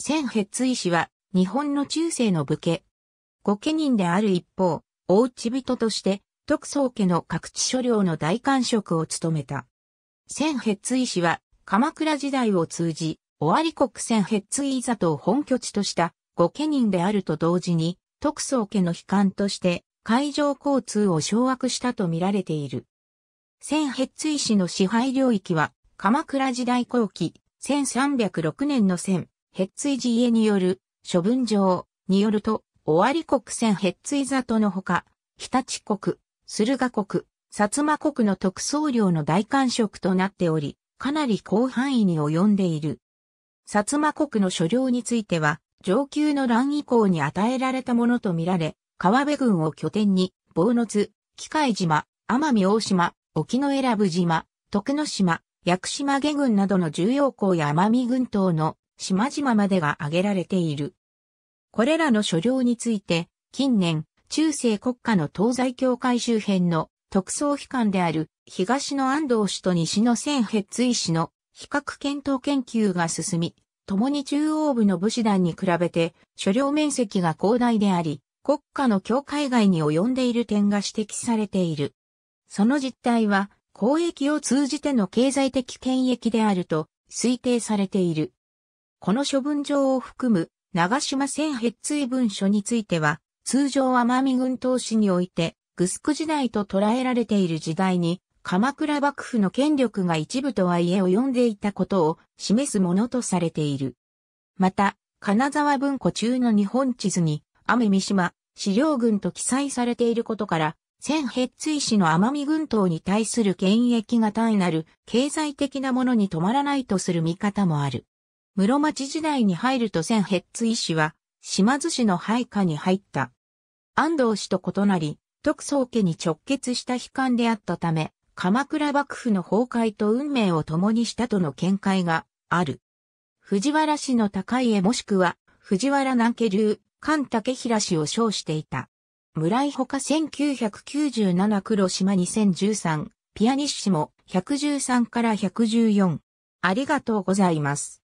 千ヘッツイ氏は日本の中世の武家。御家人である一方、お内人として徳宗家の各地所領の大官職を務めた。千ヘッツイ氏は鎌倉時代を通じ、尾張国千ヘッツイ里を本拠地とした御家人であると同時に、徳宗家の悲観として海上交通を掌握したと見られている。千ヘッツイ氏の支配領域は鎌倉時代後期1306年の千ヘッツイ寺家による処分状によると、尾張国千ヘッツイ里のほか、日立国、駿河国、薩摩国の特総領の大官職となっており、かなり広範囲に及んでいる。薩摩国の所領については、上級の乱以降に与えられたものとみられ、川辺郡を拠点に、坊津、機械島、奄美大島、沖永良部島、徳之島、屋久島下郡などの重要港や奄美群島の島々までが挙げられている。これらの所領について、近年、中世国家の東西境界周辺の特捜機関である東の安藤氏と西の千ヘッツイ氏の比較検討研究が進み、共に中央部の武士団に比べて所領面積が広大であり、国家の境界外に及んでいる点が指摘されている。その実態は交易を通じての経済的権益であると推定されている。この処分場を含む長島千ヘッツイ文書については、通常奄美群島市において、グスク時代と捉えられている時代に、鎌倉幕府の権力が一部とはいえ及んでいたことを示すものとされている。また、金沢文庫中の日本地図に、奄美島、資料群と記載されていることから、千ヘッツイ市の奄美群島に対する権益が単なる経済的なものに止まらないとする見方もある。室町時代に入ると千ヘッツイ氏は、島津氏の配下に入った。安藤氏と異なり、徳宗家に直結した悲観であったため、鎌倉幕府の崩壊と運命を共にしたとの見解がある。藤原氏の高家もしくは、藤原南家流、関竹平氏を称していた。村井他1997黒島2013、ピアニッシモ113から114。ありがとうございます。